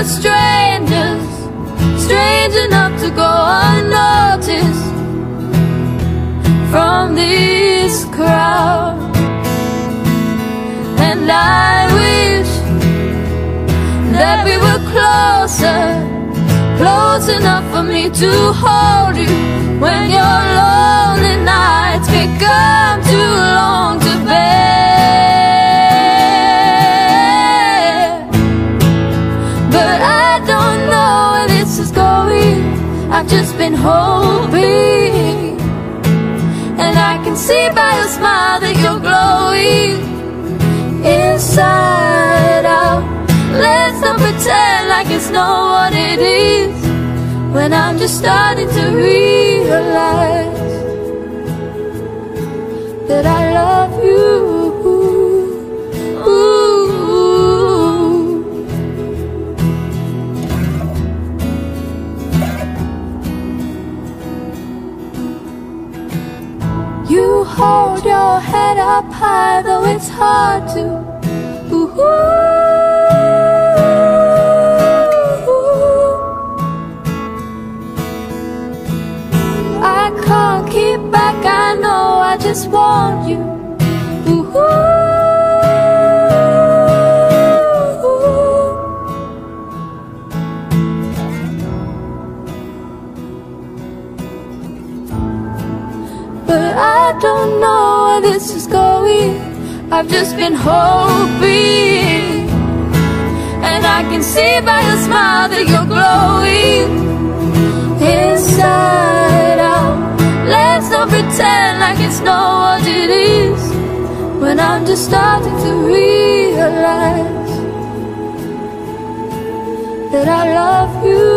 were strangers Strange enough to go unnoticed From this crowd. And I wish That we were closer Close enough for me to hold you When your lonely I've just been hoping. And I can see by your smile that you're glowing Inside out. Let's not pretend like it's not what it is. When I'm just starting to realize hold your head up high, though it's hard to. Ooh. I can't keep back, I know I just want you. I don't know where this is going. I've just been hoping. And I can see by your smile that you're glowing. Inside out Let's not pretend like it's not what it is. When I'm just starting to realize That I love you